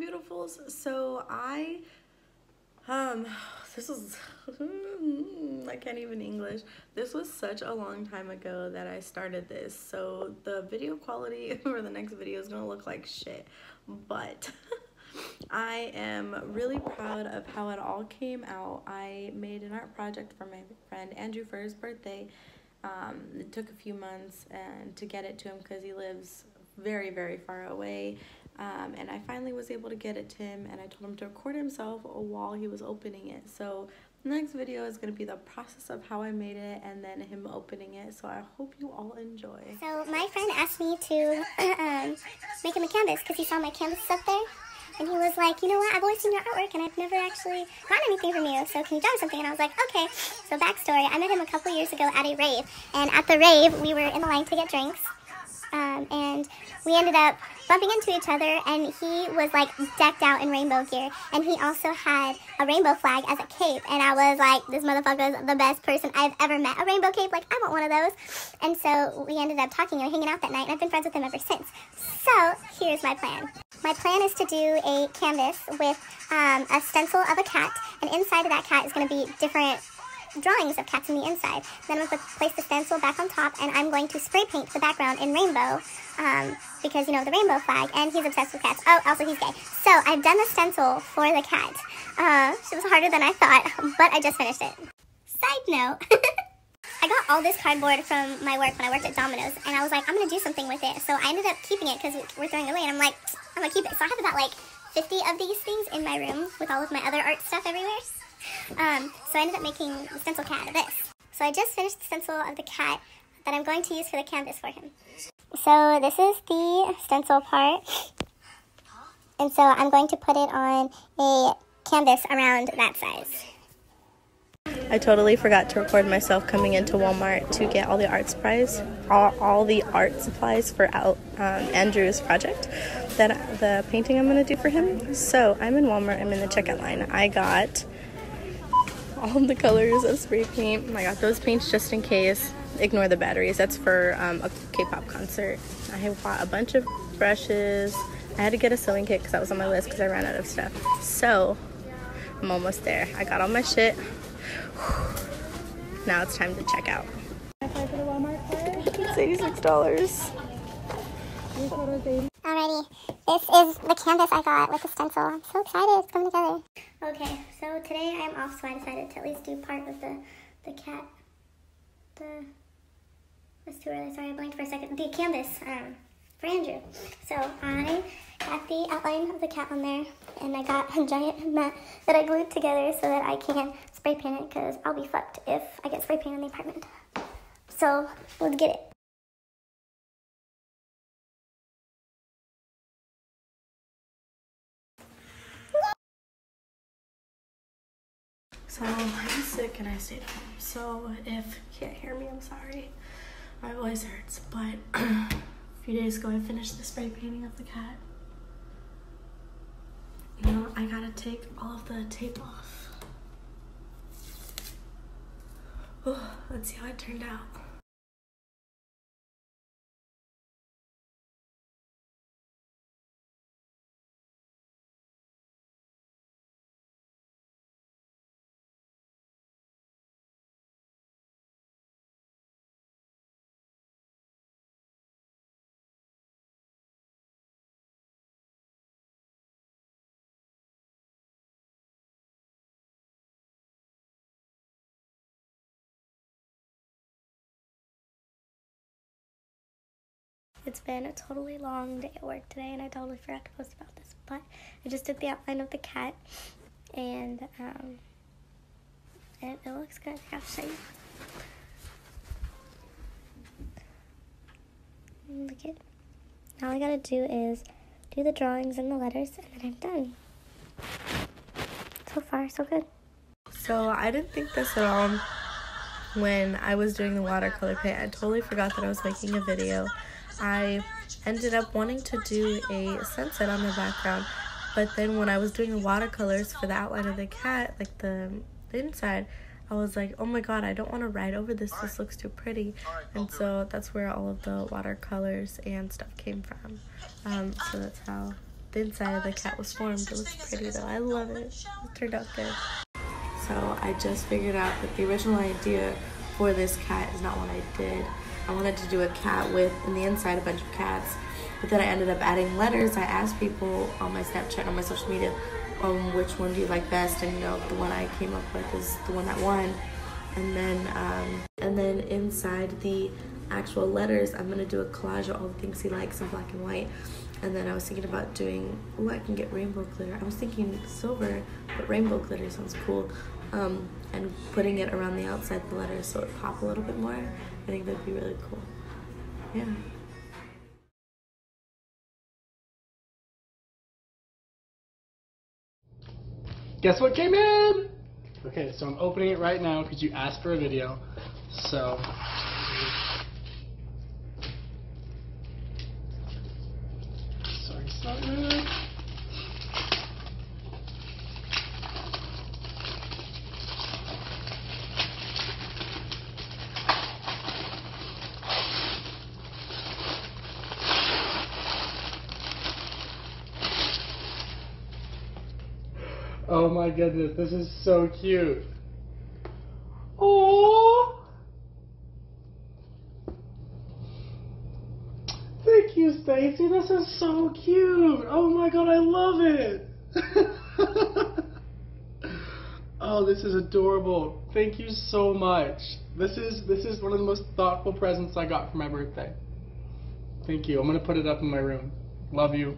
Beautifuls. So I, um, this was, I can't even English. This was such a long time ago that I started this. So the video quality for the next video is gonna look like shit. But I am really proud of how it all came out. I made an art project for my friend Andrew for his birthday. Um, it took a few months and to get it to him because he lives very, very far away. Um, and I finally was able to get it to him and I told him to record himself while he was opening it. So the next video is going to be the process of how I made it and then him opening it. So I hope you all enjoy. So my friend asked me to um, make him a canvas because he saw my canvas up there. And he was like, you know what, I've always seen your artwork and I've never actually gotten anything from you, so can you draw me something? And I was like, okay. So backstory, I met him a couple years ago at a rave. And at the rave, we were in the line to get drinks. Um, and we ended up bumping into each other, and he was like decked out in rainbow gear, and he also had a rainbow flag as a cape, and I was like, this motherfucker is the best person I've ever met. A rainbow cape, like I want one of those. And so we ended up talking and hanging out that night, and I've been friends with him ever since. So here's my plan. My plan is to do a canvas with um, a stencil of a cat, and inside of that cat is going to be different drawings of cats on the inside. Then I'm going to place the stencil back on top, and I'm going to spray paint the background in rainbow um, because, you know, the rainbow flag, and he's obsessed with cats. Oh, also he's gay. So I've done the stencil for the cat. Uh, it was harder than I thought, but I just finished it. Side note. I got all this cardboard from my work when I worked at Domino's, and I was like, I'm gonna do something with it. So I ended up keeping it because we're throwing it away, and I'm like, I'm gonna keep it. So I have about like 50 of these things in my room with all of my other art stuff everywhere. Um, so I ended up making the stencil cat out of this. So I just finished the stencil of the cat that I'm going to use for the canvas for him. So this is the stencil part. And so I'm going to put it on a canvas around that size. I totally forgot to record myself coming into Walmart to get all the art supplies, all, all the art supplies for out, um, Andrew's project, that the painting I'm gonna do for him. So I'm in Walmart. I'm in the checkout line. I got all the colors of spray paint. I got those paints just in case. Ignore the batteries. That's for um, a K-pop concert. I bought a bunch of brushes. I had to get a sewing kit because that was on my list because I ran out of stuff. So I'm almost there. I got all my shit. Now it's time to check out. It's $86. This is the canvas I got with the stencil. I'm so excited, it's coming together. Okay, so today I'm off, so I decided to at least do part of the, the cat, the, it's too early, sorry, I blanked for a second, the canvas um, for Andrew. So I got the outline of the cat on there, and I got a giant mat that I glued together so that I can spray paint it, because I'll be fucked if I get spray paint in the apartment. So, let's get it. So I'm sick and I stayed home. So if you can't hear me, I'm sorry. My voice hurts. But a few days ago, I finished the spray painting of the cat. You know, I gotta take all of the tape off. Oh, let's see how it turned out. It's been a totally long day at work today, and I totally forgot to post about this, but I just did the outline of the cat, and um, it, it looks good. I have. Look at. All I gotta do is do the drawings and the letters, and then I'm done. So far, so good. So I didn't think this at all when I was doing the watercolor paint. I totally forgot that I was making a video. I ended up wanting to do a sunset on the background, but then when I was doing the watercolors for the outline of the cat, like the, the inside, I was like, oh my god, I don't want to write over this. This looks too pretty. And so that's where all of the watercolors and stuff came from. Um, so that's how the inside of the cat was formed. It looks pretty though. I love it. It turned out good. So I just figured out that the original idea for this cat is not what I did. I wanted to do a cat with in the inside a bunch of cats, but then I ended up adding letters. I asked people on my Snapchat on my social media, um, which one do you like best? And you know, the one I came up with is the one that won. And then, um, and then inside the actual letters, I'm gonna do a collage of all the things he likes in black and white. And then I was thinking about doing, oh, I can get rainbow glitter. I was thinking silver, but rainbow glitter sounds cool. Um, and putting it around the outside of the letters so it pop a little bit more. I think that'd be really cool. Yeah. Guess what came in? Okay, so I'm opening it right now because you asked for a video. So. Oh my goodness, this is so cute. Oh. Thank you, Stacy. This is so cute. Oh my god, I love it. oh, this is adorable. Thank you so much. This is this is one of the most thoughtful presents I got for my birthday. Thank you. I'm gonna put it up in my room. Love you.